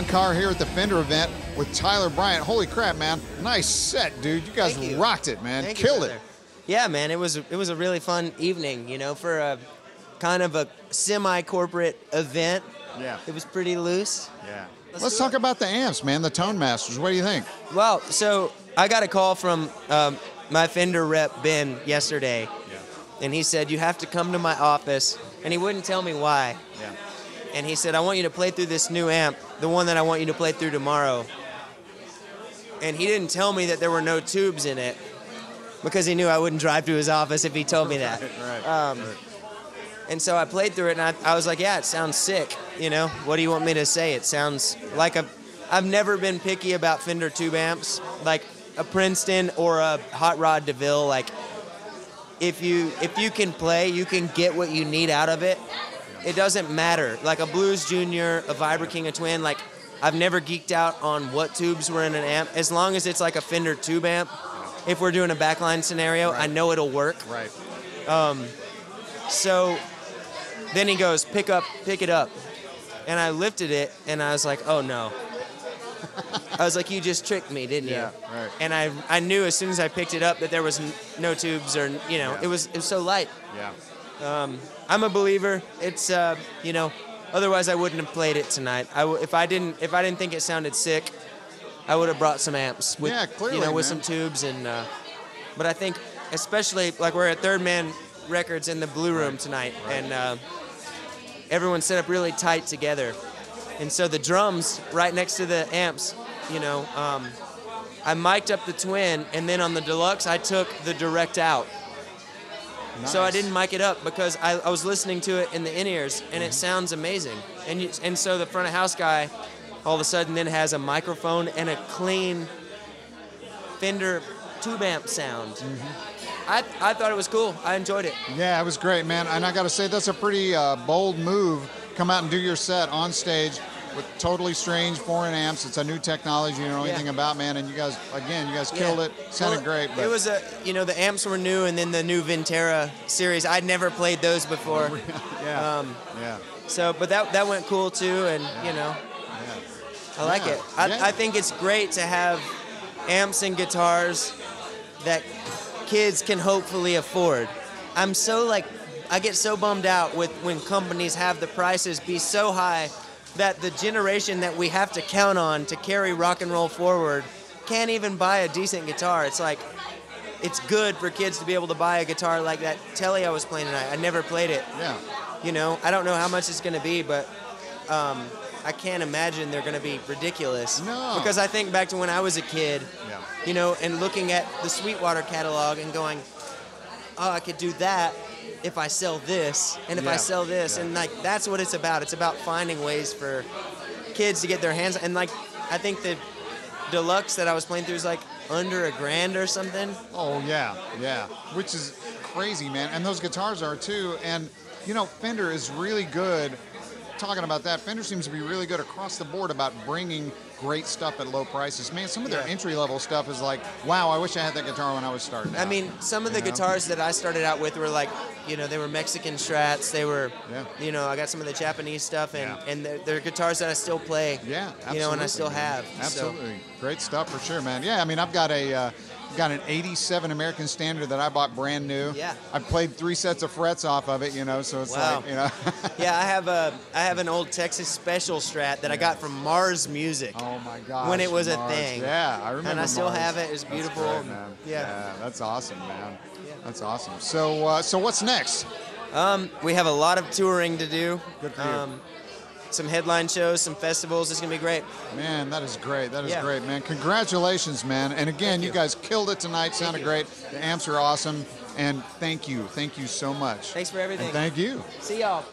Don Carr here at the Fender event with Tyler Bryant. Holy crap, man! Nice set, dude. You guys you. rocked it, man. Thank Killed it. Yeah, man, it was it was a really fun evening. You know, for a kind of a semi-corporate event. Yeah. It was pretty loose. Yeah. Let's Let's talk it. about the amps, man. The Tone Masters. What do you think? Well, so I got a call from um, my Fender rep Ben yesterday, Yeah. and he said you have to come to my office, and he wouldn't tell me why. Yeah. And he said I want you to play through this new amp, the one that I want you to play through tomorrow. And he didn't tell me that there were no tubes in it because he knew I wouldn't drive to his office if he told me that. Right. Um, And so I played through it, and I, I was like, "Yeah, it sounds sick." You know, what do you want me to say? It sounds like a. I've never been picky about Fender tube amps, like a Princeton or a Hot Rod Deville. Like, if you if you can play, you can get what you need out of it. It doesn't matter. Like a Blues Junior, a Vibro-King, a Twin. Like, I've never geeked out on what tubes were in an amp. As long as it's like a Fender tube amp, if we're doing a backline scenario, I know it'll work. Right. Um, So then he goes, pick up, pick it up. And I lifted it and I was like, oh no. I was like, you just tricked me, didn't Yeah, you? right. And I, I knew as soon as I picked it up that there was n- no tubes or, you know, Yeah. it was it was so light. Yeah. I'm a believer. It's, uh, you know, otherwise I wouldn't have played it tonight. I w- if I didn't if I didn't think it sounded sick, I would have brought some amps with, Yeah, clearly, you know, with man. some tubes and. Uh, but I think, especially like we're at Third Man Records in the Blue Room tonight, and uh, everyone's set up really tight together, and so the drums right next to the amps, you know. Um, I mic'd up the twin, and then on the deluxe, I took the direct out. So I didn't mic it up because I, I was listening to it in the in ears, and Mm-hmm. it sounds amazing. And you, and so the front of house guy, all of a sudden, then has a microphone and a clean Fender tube amp sound. Mm-hmm. I, I thought it was cool. I enjoyed it. Yeah, it was great, man. And I got to say, that's a pretty uh, bold move. Come out and do your set on stage with totally strange foreign amps. It's a new technology you don't know Yeah. anything about, man. And you guys, again, you guys killed Yeah. it. Sounded Well, great. But It was a you know the amps were new, and then the new Vintera series. I'd never played those before. yeah, Um, yeah, so, but that that went cool too, and you know yeah. I like Yeah. it. I, Yeah. I think it's great to have amps and guitars that kids can hopefully afford. I'm so like, I get so bummed out with when companies have the prices be so high that the generation that we have to count on to carry rock and roll forward can't even buy a decent guitar. It's like, it's good for kids to be able to buy a guitar like that Telly I was playing tonight. I never played it. yeah. You know, I don't know how much it's going to be, but um, I can't imagine they're going to be ridiculous. No. Because I think back to when I was a kid, Yeah. you know, and looking at the Sweetwater catalog and going, oh, I could do that if I sell this, and if Yeah. I sell this, Yeah. and like that's what it's about. It's about finding ways for kids to get their hands and like I think the deluxe that I was playing through is like under a grand or something. Oh yeah, yeah. Which is crazy, man. And those guitars are too. And you know, Fender is really good. Talking about that, Fender seems to be really good across the board about bringing great stuff at low prices. Man, some of their Yeah. entry level stuff is like, wow, I wish I had that guitar when I was starting. I out. mean, some of the You know? guitars that I started out with were like, you know, they were Mexican Strats. They were, Yeah. you know, I got some of the Japanese stuff, and Yeah. and they're, they're guitars that I still play. Yeah, absolutely. You know, and I still man. have. so- Absolutely, great stuff for sure, man. Yeah, I mean, I've got a uh, got an '87 American Standard that I bought brand new. Yeah. I played three sets of frets off of it, you know, so it's Wow. like, you know. yeah, I have a I have an old Texas Special Strat that I got from Mars Music. oh my gosh. When it was a thing. Yeah, I remember. And I still Mars. have it. It's beautiful. great, man. Yeah. that's awesome, man. Yeah. That's awesome. So, uh, so what's next? Um, we have a lot of touring to do. Good for you. Some headline shows, some festivals. It's gonna be great. Man, that is great. That is Yeah. great, man. Congratulations, man. And again, you. you. guys killed it tonight. Sounded you. great. The amps are awesome. And thank you. Thank you so much. Thanks for everything. And thank you. See y'all.